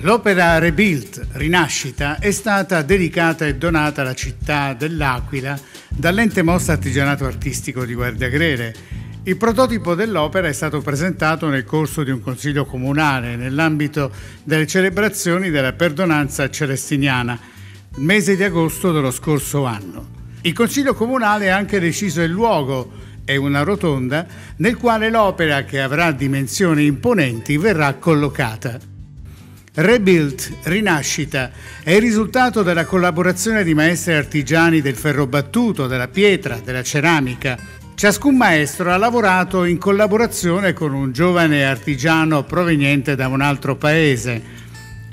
L'opera Rebuilt, Rinascita, è stata dedicata e donata alla città dell'Aquila dall'ente Mossa Artigianato Artistico di Guardiagrele. Il prototipo dell'opera è stato presentato nel corso di un consiglio comunale nell'ambito delle celebrazioni della perdonanza celestiniana, il mese di agosto dello scorso anno. Il consiglio comunale ha anche deciso il luogo e una rotonda nel quale l'opera, che avrà dimensioni imponenti, verrà collocata. Rebuilt, rinascita, è il risultato della collaborazione di maestri artigiani del ferro battuto, della pietra, della ceramica. Ciascun maestro ha lavorato in collaborazione con un giovane artigiano proveniente da un altro paese.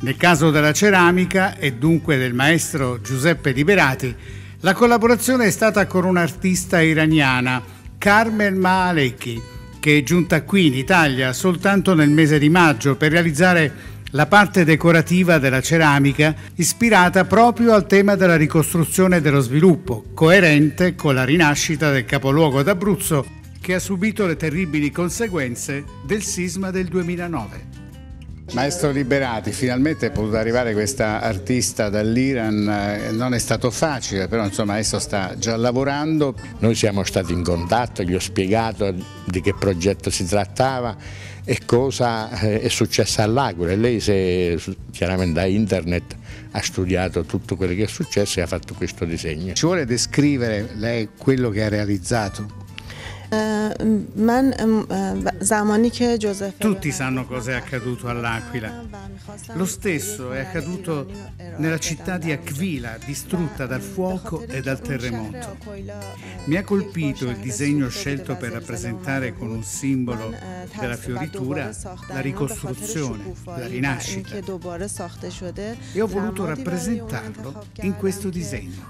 Nel caso della ceramica e dunque del maestro Giuseppe Liberati, la collaborazione è stata con un'artista iraniana, Carmel Maaleki, che è giunta qui in Italia soltanto nel mese di maggio per realizzare la parte decorativa della ceramica ispirata proprio al tema della ricostruzione e dello sviluppo, coerente con la rinascita del capoluogo d'Abruzzo che ha subito le terribili conseguenze del sisma del 2009. Maestro Liberati, finalmente è potuta arrivare questa artista dall'Iran, eh, non è stato facile, però insomma adesso sta già lavorando. Noi siamo stati in contatto, gli ho spiegato di che progetto si trattava e cosa eh, è successo all'Aquila. Lei se, chiaramente da internet ha studiato tutto quello che è successo e ha fatto questo disegno. Ci vuole descrivere lei quello che ha realizzato? Tutti sanno cosa è accaduto all'Aquila. Lo stesso è accaduto nella città di Aquila, distrutta dal fuoco e dal terremoto. Mi ha colpito il disegno scelto per rappresentare con un simbolo della fioritura la ricostruzione, la rinascita. E ho voluto rappresentarlo in questo disegno.